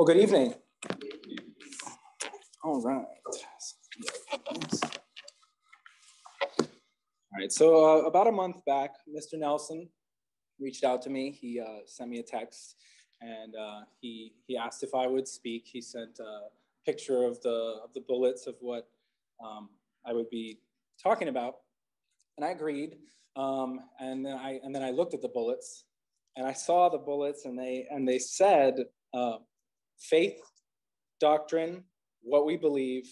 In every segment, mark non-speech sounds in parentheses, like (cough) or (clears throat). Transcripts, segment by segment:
Well, good evening. All right. All right. So uh, about a month back, Mr. Nelson reached out to me. He uh, sent me a text, and uh, he he asked if I would speak. He sent a picture of the of the bullets of what um, I would be talking about, and I agreed. Um, and then I and then I looked at the bullets, and I saw the bullets, and they and they said uh, faith, doctrine, what we believe,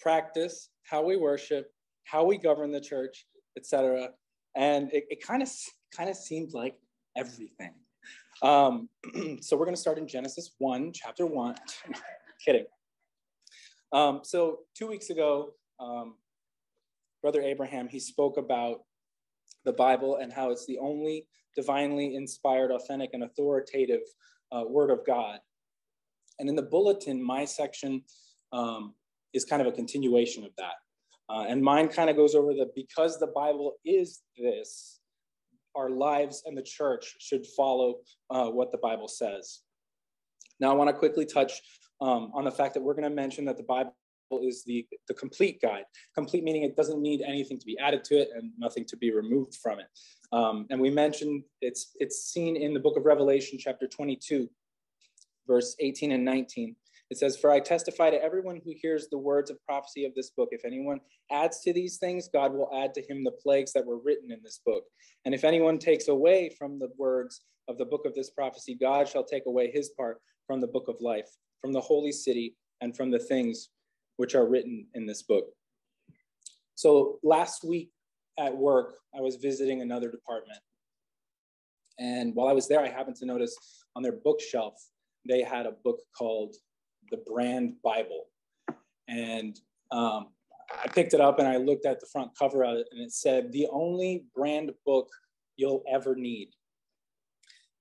practice, how we worship, how we govern the church, etc. And it kind of kind of seemed like everything. Um, (clears throat) so we're going to start in Genesis 1, chapter 1. (laughs) Kidding. Um, so two weeks ago, um, Brother Abraham, he spoke about the Bible and how it's the only divinely inspired, authentic, and authoritative uh, word of God. And in the bulletin, my section um, is kind of a continuation of that. Uh, and mine kind of goes over the because the Bible is this, our lives and the church should follow uh, what the Bible says. Now, I want to quickly touch um, on the fact that we're going to mention that the Bible is the, the complete guide. Complete meaning it doesn't need anything to be added to it and nothing to be removed from it. Um, and we mentioned it's, it's seen in the book of Revelation, chapter 22, verse 18 and 19. It says, For I testify to everyone who hears the words of prophecy of this book. If anyone adds to these things, God will add to him the plagues that were written in this book. And if anyone takes away from the words of the book of this prophecy, God shall take away his part from the book of life, from the holy city, and from the things which are written in this book. So last week at work, I was visiting another department. And while I was there, I happened to notice on their bookshelf, they had a book called The Brand Bible. And um, I picked it up and I looked at the front cover of it, and it said, The only brand book you'll ever need.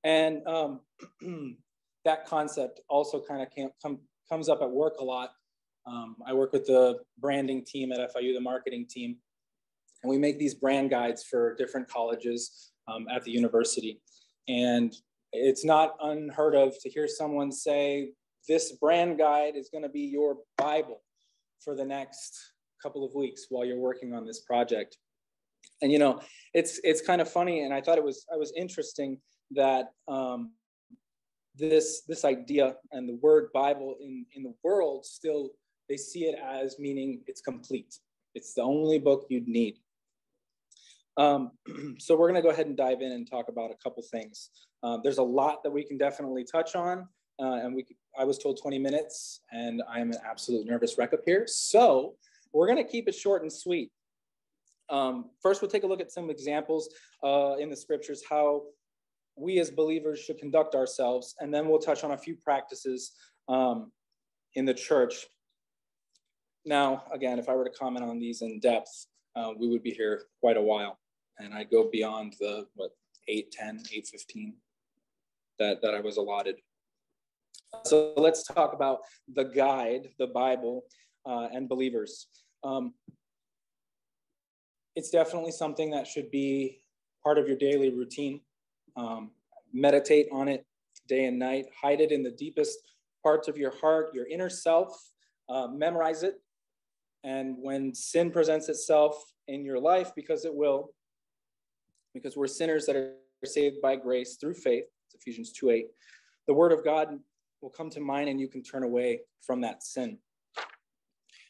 And um, (clears throat) that concept also kind of come, comes up at work a lot um, I work with the branding team at FIU, the marketing team, and we make these brand guides for different colleges um, at the university. And it's not unheard of to hear someone say, this brand guide is going to be your Bible for the next couple of weeks while you're working on this project. And you know, it's it's kind of funny, and I thought it was I was interesting that um, this this idea and the word Bible in in the world still they see it as meaning it's complete. It's the only book you'd need. Um, (clears throat) so we're going to go ahead and dive in and talk about a couple things. Um, there's a lot that we can definitely touch on, uh, and we I was told 20 minutes, and I am an absolute nervous wreck up here. So we're going to keep it short and sweet. Um, first, we'll take a look at some examples uh, in the scriptures how we as believers should conduct ourselves, and then we'll touch on a few practices um, in the church now, again, if I were to comment on these in depth, uh, we would be here quite a while. And I'd go beyond the, what, 810, 815 that, that I was allotted. So let's talk about the guide, the Bible, uh, and believers. Um, it's definitely something that should be part of your daily routine. Um, meditate on it day and night, hide it in the deepest parts of your heart, your inner self, uh, memorize it, and when sin presents itself in your life, because it will, because we're sinners that are saved by grace through faith, it's Ephesians 2 8, the word of God will come to mind and you can turn away from that sin.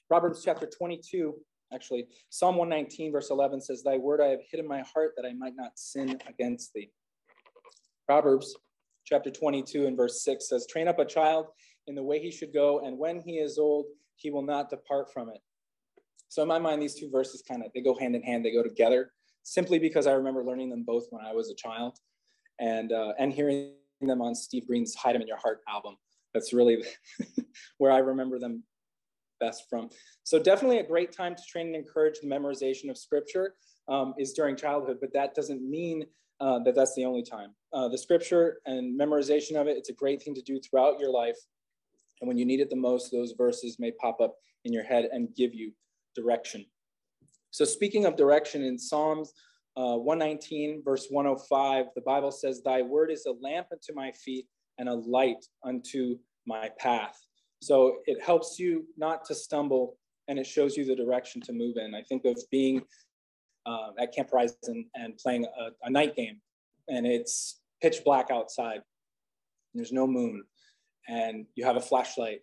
Proverbs chapter 22, actually, Psalm 119, verse 11 says, Thy word I have hid in my heart that I might not sin against thee. Proverbs chapter 22 and verse 6 says, Train up a child in the way he should go, and when he is old, he will not depart from it. So in my mind, these two verses kind of they go hand in hand. They go together simply because I remember learning them both when I was a child, and uh, and hearing them on Steve Green's "Hide 'Em in Your Heart" album. That's really (laughs) where I remember them best from. So definitely a great time to train and encourage the memorization of Scripture um, is during childhood, but that doesn't mean uh, that that's the only time. Uh, the Scripture and memorization of it, it's a great thing to do throughout your life. And when you need it the most, those verses may pop up in your head and give you direction. So, speaking of direction in Psalms uh, 119, verse 105, the Bible says, Thy word is a lamp unto my feet and a light unto my path. So it helps you not to stumble and it shows you the direction to move in. I think of being uh, at Camp Horizon and playing a, a night game and it's pitch black outside. There's no moon and you have a flashlight.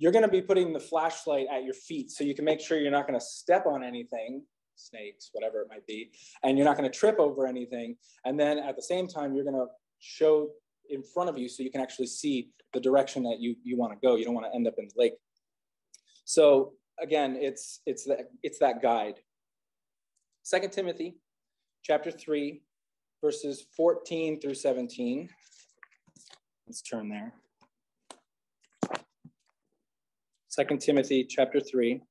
You're going to be putting the flashlight at your feet so you can make sure you're not going to step on anything snakes, whatever it might be, and you're not going to trip over anything. And then at the same time, you're going to show in front of you so you can actually see the direction that you, you want to go. You don't want to end up in the lake. So again, it's, it's, that, it's that guide. Second Timothy chapter 3, verses 14 through 17. Let's turn there. Second Timothy chapter 3,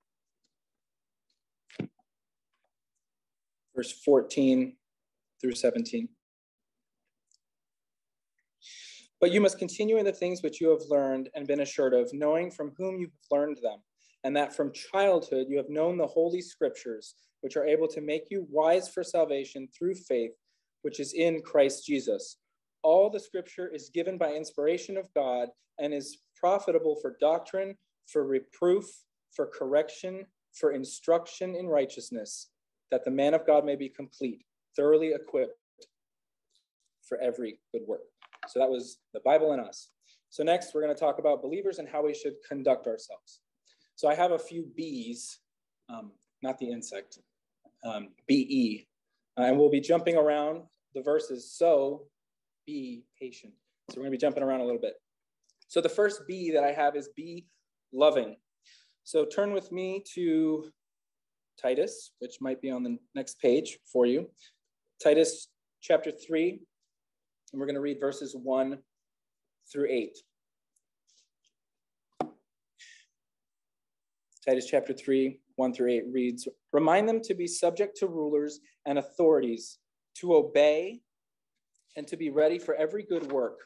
verse 14 through 17. But you must continue in the things which you have learned and been assured of, knowing from whom you have learned them, and that from childhood you have known the holy scriptures, which are able to make you wise for salvation through faith, which is in Christ Jesus. All the scripture is given by inspiration of God and is profitable for doctrine, for reproof, for correction, for instruction in righteousness, that the man of God may be complete, thoroughly equipped for every good work. So that was the Bible and us. So next, we're going to talk about believers and how we should conduct ourselves. So I have a few B's, um, not the insect, um, BE, uh, and we'll be jumping around the verses. So be patient. So we're going to be jumping around a little bit. So the first B that I have is be loving. So turn with me to Titus, which might be on the next page for you. Titus chapter 3, and we're going to read verses 1 through 8. Titus chapter 3, 1 through 8 reads Remind them to be subject to rulers and authorities, to obey, and to be ready for every good work,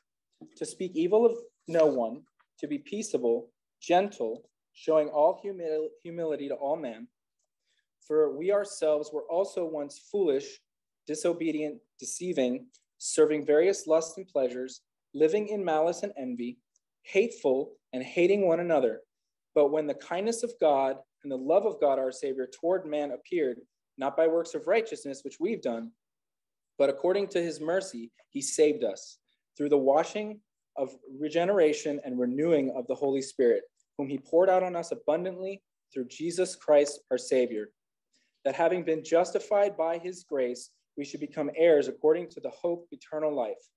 to speak evil of no one, to be peaceable, gentle, showing all humil- humility to all men. For we ourselves were also once foolish, disobedient, deceiving serving various lusts and pleasures, living in malice and envy, hateful and hating one another. But when the kindness of God and the love of God our Savior toward man appeared, not by works of righteousness, which we've done, but according to his mercy, he saved us through the washing of regeneration and renewing of the Holy Spirit, whom he poured out on us abundantly through Jesus Christ our Savior, that having been justified by his grace, we should become heirs according to the hope of eternal life.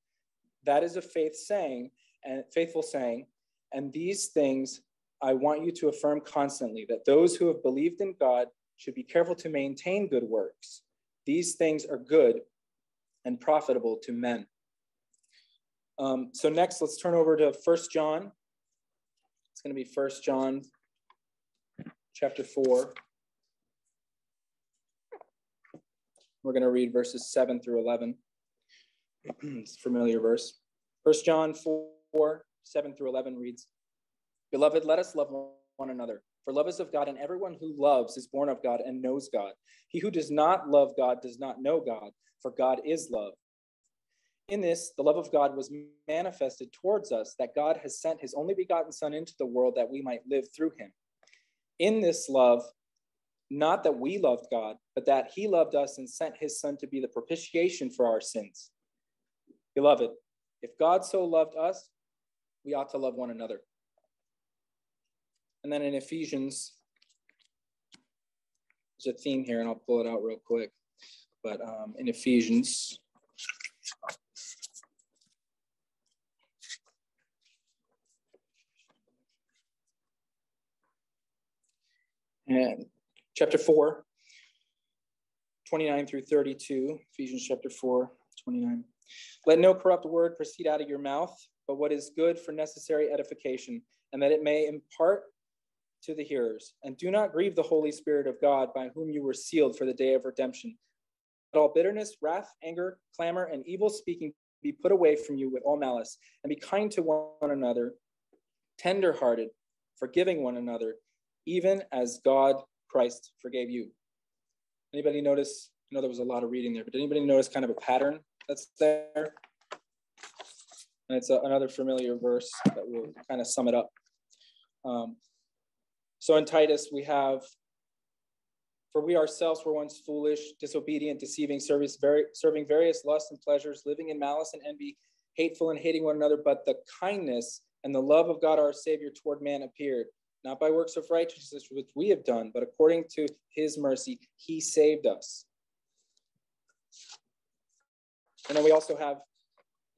That is a faith saying and faithful saying, and these things I want you to affirm constantly that those who have believed in God should be careful to maintain good works. These things are good and profitable to men. Um, so next, let's turn over to First John. It's going to be First John chapter 4. We're going to read verses 7 through 11. (clears throat) it's a familiar verse. First John 4, 7 through 11 reads, Beloved, let us love one another. For love is of God, and everyone who loves is born of God and knows God. He who does not love God does not know God, for God is love. In this, the love of God was manifested towards us, that God has sent his only begotten Son into the world that we might live through him. In this love, not that we loved God, but that he loved us and sent his son to be the propitiation for our sins. Beloved, if God so loved us, we ought to love one another. And then in Ephesians, there's a theme here, and I'll pull it out real quick. But um, in Ephesians, and chapter 4, 29 through 32, Ephesians chapter 4, 29. Let no corrupt word proceed out of your mouth, but what is good for necessary edification, and that it may impart to the hearers. And do not grieve the Holy Spirit of God, by whom you were sealed for the day of redemption. Let all bitterness, wrath, anger, clamor, and evil speaking be put away from you with all malice, and be kind to one another, tenderhearted, forgiving one another, even as God Christ forgave you. Anybody notice? I know there was a lot of reading there, but did anybody notice kind of a pattern that's there? And it's a, another familiar verse that will kind of sum it up. Um, so in Titus, we have, for we ourselves were once foolish, disobedient, deceiving, service, very, serving various lusts and pleasures, living in malice and envy, hateful and hating one another. But the kindness and the love of God our Savior toward man appeared, not by works of righteousness which we have done, but according to his mercy, he saved us. And then we also have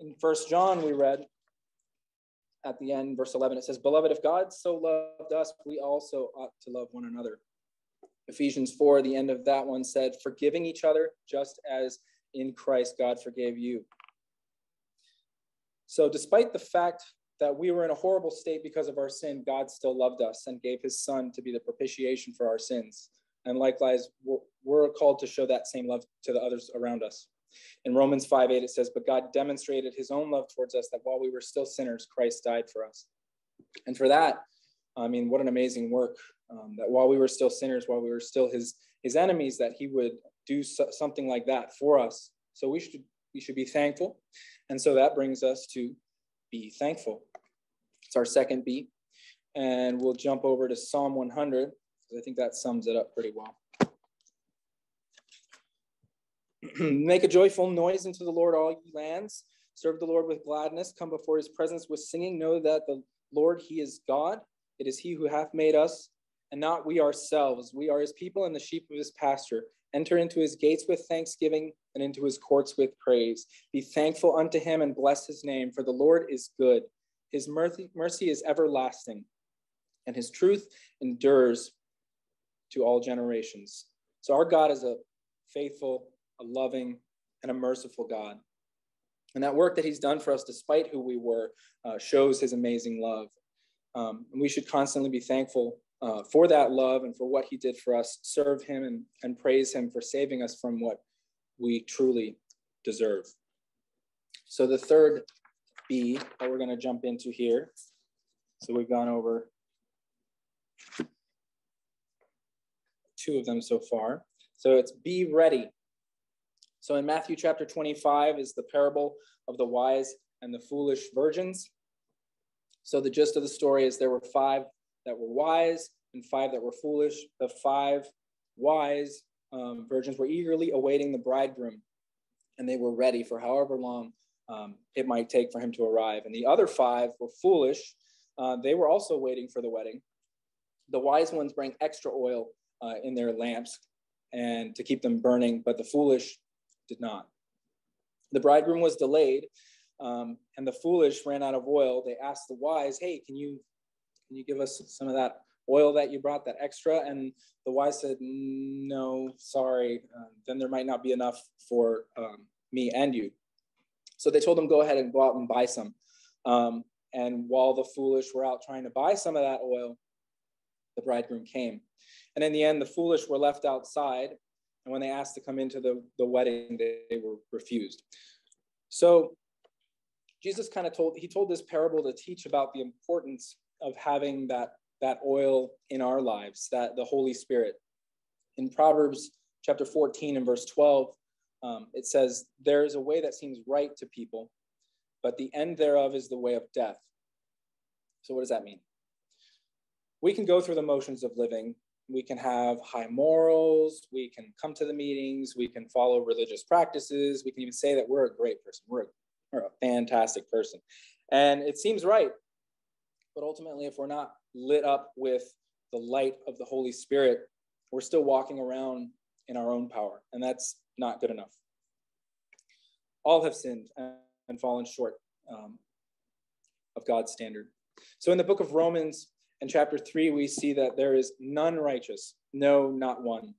in First John, we read at the end, verse 11, it says, Beloved, if God so loved us, we also ought to love one another. Ephesians 4, the end of that one said, Forgiving each other just as in Christ God forgave you. So, despite the fact that we were in a horrible state because of our sin, God still loved us and gave his son to be the propitiation for our sins. And likewise, we're called to show that same love to the others around us. In Romans 5 8, it says, But God demonstrated his own love towards us that while we were still sinners, Christ died for us. And for that, I mean, what an amazing work um, that while we were still sinners, while we were still his, his enemies, that he would do so, something like that for us. So we should, we should be thankful. And so that brings us to be thankful. It's our second beat. And we'll jump over to Psalm 100, because I think that sums it up pretty well. (clears throat) Make a joyful noise unto the Lord, all ye lands. Serve the Lord with gladness. Come before his presence with singing. Know that the Lord, he is God. It is he who hath made us, and not we ourselves. We are his people and the sheep of his pasture. Enter into his gates with thanksgiving and into his courts with praise. Be thankful unto him and bless his name, for the Lord is good. His mercy, mercy is everlasting, and his truth endures to all generations. So our God is a faithful a loving, and a merciful God. And that work that he's done for us, despite who we were, uh, shows his amazing love. Um, and we should constantly be thankful uh, for that love and for what he did for us, serve him and, and praise him for saving us from what we truly deserve. So, the third B that we're going to jump into here. So, we've gone over two of them so far. So, it's be ready. So in Matthew chapter 25 is the parable of the wise and the foolish virgins. So the gist of the story is there were five that were wise and five that were foolish. The five wise um, virgins were eagerly awaiting the bridegroom, and they were ready for however long um, it might take for him to arrive. And the other five were foolish. Uh, they were also waiting for the wedding. The wise ones bring extra oil uh, in their lamps and to keep them burning, but the foolish did not. The bridegroom was delayed, um, and the foolish ran out of oil. They asked the wise, "Hey, can you can you give us some of that oil that you brought, that extra?" And the wise said, "No, sorry. Um, then there might not be enough for um, me and you." So they told him, "Go ahead and go out and buy some." Um, and while the foolish were out trying to buy some of that oil, the bridegroom came. And in the end, the foolish were left outside and when they asked to come into the, the wedding, they, they were refused. So Jesus kind of told, he told this parable to teach about the importance of having that, that oil in our lives, that the Holy Spirit. In Proverbs chapter 14 and verse 12, um, it says, There is a way that seems right to people, but the end thereof is the way of death. So, what does that mean? We can go through the motions of living we can have high morals, we can come to the meetings, we can follow religious practices, we can even say that we're a great person, we're a, we're a fantastic person. And it seems right. But ultimately, if we're not lit up with the light of the Holy Spirit, we're still walking around in our own power, and that's not good enough. All have sinned and fallen short um, of God's standard. So in the book of Romans, in chapter 3, we see that there is none righteous, no, not one.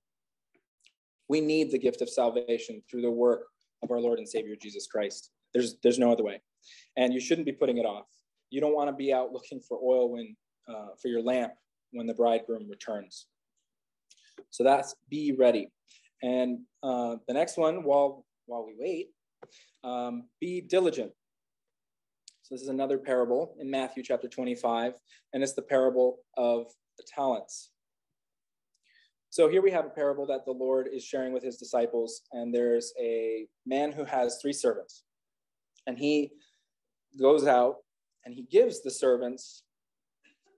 We need the gift of salvation through the work of our Lord and Savior Jesus Christ. There's, there's no other way. And you shouldn't be putting it off. You don't want to be out looking for oil when, uh, for your lamp when the bridegroom returns. So that's be ready. And uh, the next one, while, while we wait, um, be diligent. So this is another parable in Matthew chapter 25, and it's the parable of the talents. So here we have a parable that the Lord is sharing with his disciples, and there's a man who has three servants. And he goes out and he gives the servants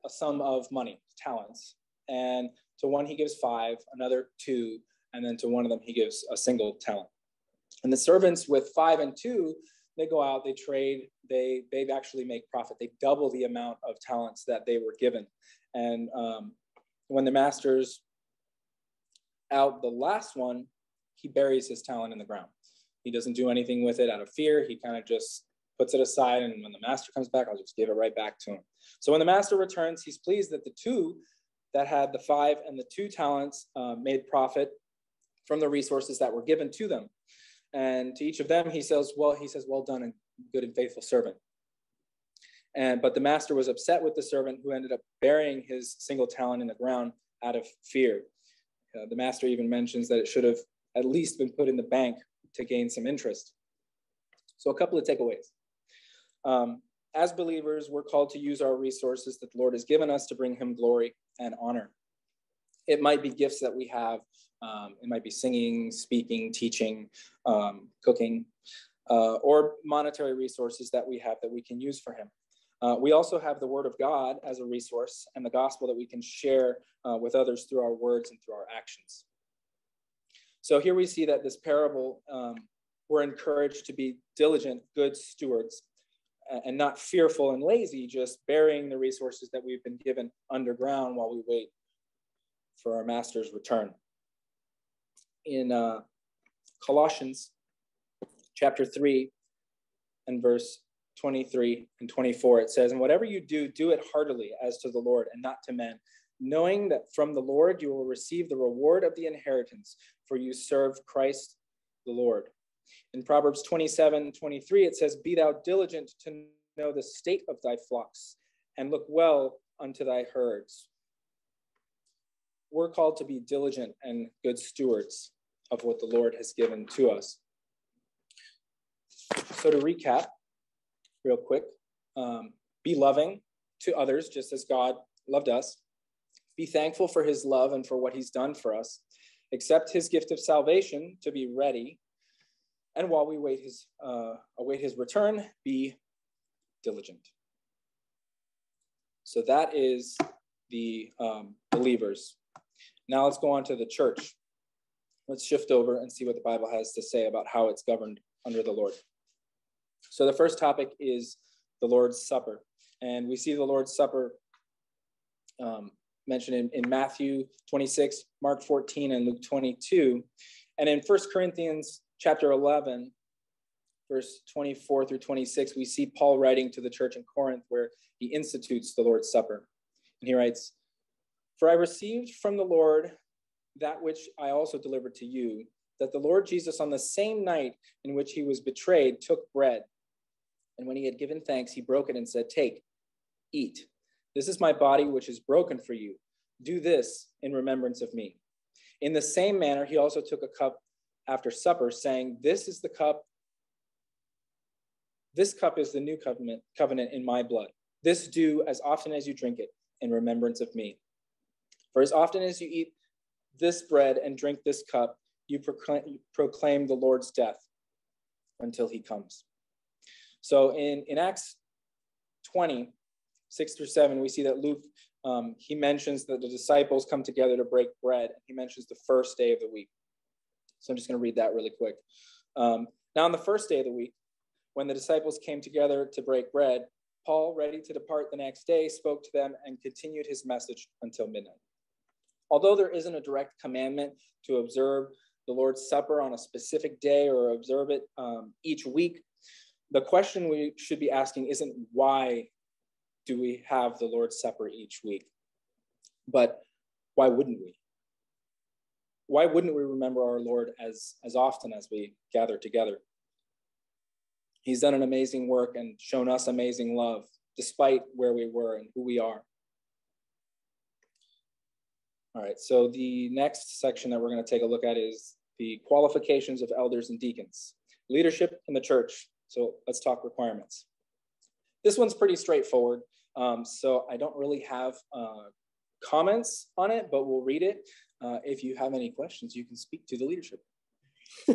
a sum of money, talents. And to one he gives five, another two, and then to one of them he gives a single talent. And the servants with five and two, they go out, they trade, they they actually make profit. They double the amount of talents that they were given. And um, when the master's out the last one, he buries his talent in the ground. He doesn't do anything with it out of fear. He kind of just puts it aside. And when the master comes back, I'll just give it right back to him. So when the master returns, he's pleased that the two that had the five and the two talents uh, made profit from the resources that were given to them. And to each of them, he says, well, he says, well done and good and faithful servant. And but the master was upset with the servant who ended up burying his single talent in the ground out of fear. Uh, the master even mentions that it should have at least been put in the bank to gain some interest. So a couple of takeaways. Um, as believers, we're called to use our resources that the Lord has given us to bring him glory and honor. It might be gifts that we have. Um, it might be singing, speaking, teaching, um, cooking, uh, or monetary resources that we have that we can use for him. Uh, we also have the Word of God as a resource and the gospel that we can share uh, with others through our words and through our actions. So here we see that this parable, um, we're encouraged to be diligent, good stewards, and not fearful and lazy, just burying the resources that we've been given underground while we wait for our master's return. In uh, Colossians chapter 3 and verse 23 and 24, it says, And whatever you do, do it heartily as to the Lord and not to men, knowing that from the Lord you will receive the reward of the inheritance, for you serve Christ the Lord. In Proverbs 27 23, it says, Be thou diligent to know the state of thy flocks, and look well unto thy herds. We're called to be diligent and good stewards of what the Lord has given to us. So, to recap, real quick um, be loving to others just as God loved us. Be thankful for his love and for what he's done for us. Accept his gift of salvation to be ready. And while we wait his, uh, await his return, be diligent. So that is the um, believers. Now let's go on to the church. Let's shift over and see what the Bible has to say about how it's governed under the Lord. So the first topic is the Lord's Supper. And we see the Lord's Supper um, mentioned in, in Matthew 26, Mark 14, and Luke 22. And in First Corinthians chapter 11, verse 24 through 26, we see Paul writing to the church in Corinth where he institutes the Lord's Supper. And he writes, For I received from the Lord that which I also delivered to you that the Lord Jesus, on the same night in which he was betrayed, took bread. And when he had given thanks, he broke it and said, Take, eat. This is my body, which is broken for you. Do this in remembrance of me. In the same manner, he also took a cup after supper, saying, This is the cup. This cup is the new covenant, covenant in my blood. This do as often as you drink it in remembrance of me. For as often as you eat this bread and drink this cup, you proclaim, the Lord's death until he comes. So in, in Acts 20, 6 through 7, we see that Luke, um, he mentions that the disciples come together to break bread. He mentions the first day of the week. So I'm just going to read that really quick. Um, now, on the first day of the week, when the disciples came together to break bread, Paul, ready to depart the next day, spoke to them and continued his message until midnight. Although there isn't a direct commandment to observe the Lord's Supper on a specific day or observe it um, each week, the question we should be asking isn't why do we have the Lord's Supper each week, but why wouldn't we? Why wouldn't we remember our Lord as, as often as we gather together? He's done an amazing work and shown us amazing love despite where we were and who we are. All right, so the next section that we're going to take a look at is the qualifications of elders and deacons, leadership in the church. So let's talk requirements. This one's pretty straightforward, um, so I don't really have uh, comments on it, but we'll read it. Uh, if you have any questions, you can speak to the leadership. (laughs)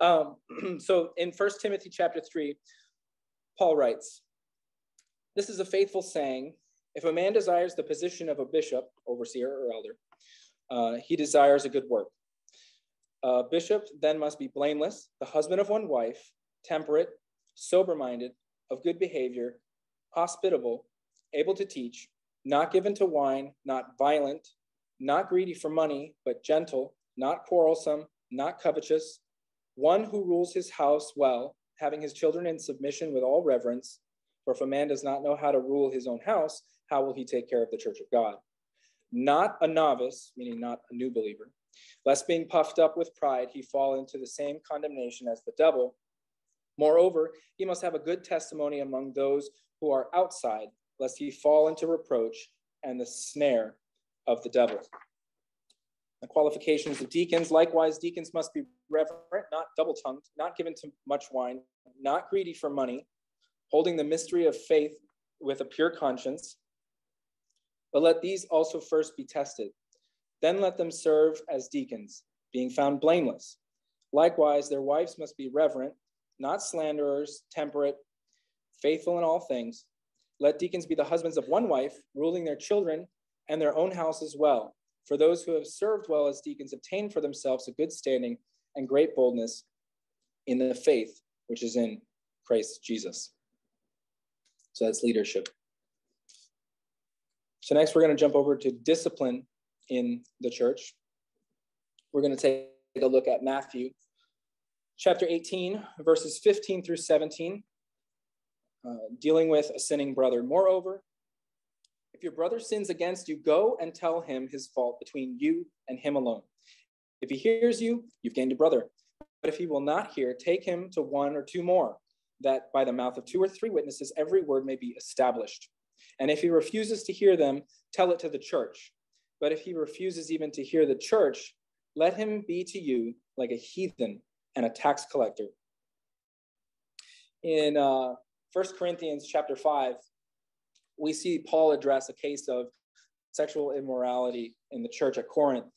um, (clears throat) so in First Timothy chapter 3, Paul writes, This is a faithful saying. If a man desires the position of a bishop, overseer, or elder, uh, he desires a good work. A bishop then must be blameless, the husband of one wife, temperate, sober minded, of good behavior, hospitable, able to teach, not given to wine, not violent, not greedy for money, but gentle, not quarrelsome, not covetous, one who rules his house well, having his children in submission with all reverence. For if a man does not know how to rule his own house, how will he take care of the church of God? Not a novice, meaning not a new believer, lest being puffed up with pride, he fall into the same condemnation as the devil. Moreover, he must have a good testimony among those who are outside, lest he fall into reproach and the snare of the devil. The qualifications of deacons, likewise, deacons must be reverent, not double tongued, not given to much wine, not greedy for money, holding the mystery of faith with a pure conscience. But let these also first be tested. Then let them serve as deacons, being found blameless. Likewise, their wives must be reverent, not slanderers, temperate, faithful in all things. Let deacons be the husbands of one wife, ruling their children and their own house as well. For those who have served well as deacons obtain for themselves a good standing and great boldness in the faith which is in Christ Jesus. So that's leadership. So next we're going to jump over to discipline in the church. We're going to take a look at Matthew chapter 18, verses 15 through 17, uh, dealing with a sinning brother. Moreover, if your brother sins against you, go and tell him his fault between you and him alone. If he hears you, you've gained a brother. But if he will not hear, take him to one or two more, that by the mouth of two or three witnesses every word may be established. And if he refuses to hear them, tell it to the church. But if he refuses even to hear the church, let him be to you like a heathen and a tax collector. In uh, 1 Corinthians chapter 5, we see Paul address a case of sexual immorality in the church at Corinth.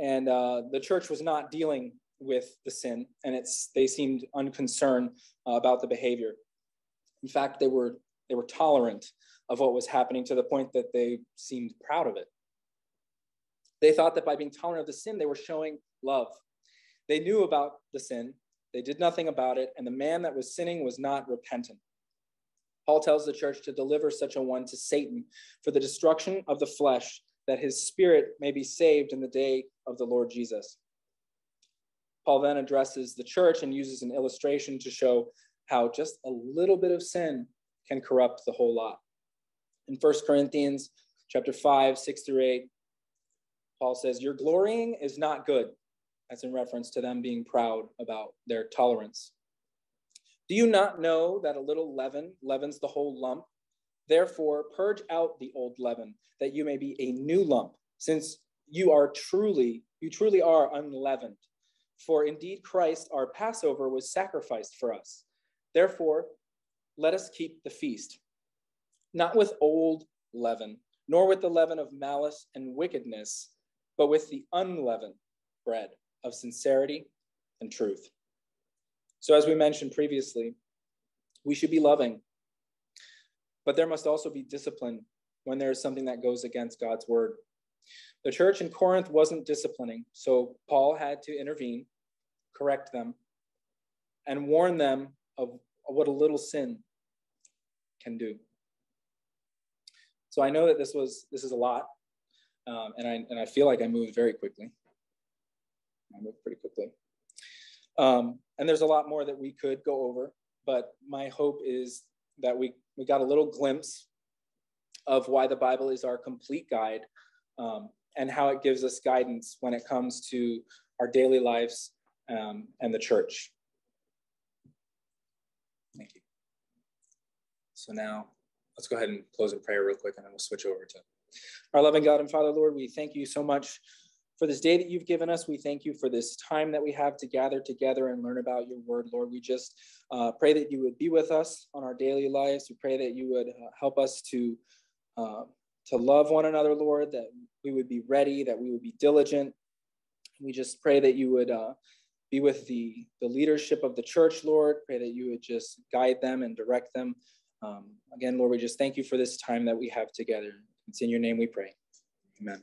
And uh, the church was not dealing with the sin, and it's they seemed unconcerned uh, about the behavior. In fact, they were they were tolerant of what was happening to the point that they seemed proud of it. They thought that by being tolerant of the sin, they were showing love. They knew about the sin, they did nothing about it, and the man that was sinning was not repentant. Paul tells the church to deliver such a one to Satan for the destruction of the flesh, that his spirit may be saved in the day of the Lord Jesus. Paul then addresses the church and uses an illustration to show how just a little bit of sin can corrupt the whole lot. In 1 Corinthians chapter 5, 6 through 8, Paul says, Your glorying is not good. That's in reference to them being proud about their tolerance. Do you not know that a little leaven leavens the whole lump? Therefore, purge out the old leaven, that you may be a new lump, since you are truly, you truly are unleavened. For indeed Christ, our Passover, was sacrificed for us. Therefore, let us keep the feast, not with old leaven, nor with the leaven of malice and wickedness, but with the unleavened bread of sincerity and truth. So, as we mentioned previously, we should be loving, but there must also be discipline when there is something that goes against God's word. The church in Corinth wasn't disciplining, so Paul had to intervene, correct them, and warn them of, what a little sin can do. So I know that this was this is a lot, um, and I and I feel like I moved very quickly. I moved pretty quickly. Um, and there's a lot more that we could go over, but my hope is that we, we got a little glimpse of why the Bible is our complete guide um, and how it gives us guidance when it comes to our daily lives um, and the church. Thank you. So now let's go ahead and close in prayer real quick and then we'll switch over to our loving God and Father, Lord. We thank you so much for this day that you've given us. We thank you for this time that we have to gather together and learn about your word, Lord. We just uh, pray that you would be with us on our daily lives. We pray that you would uh, help us to uh, to love one another, Lord. That we would be ready, that we would be diligent. We just pray that you would uh, be with the, the leadership of the church, Lord. Pray that you would just guide them and direct them. Um, again, Lord, we just thank you for this time that we have together. It's in your name we pray. Amen.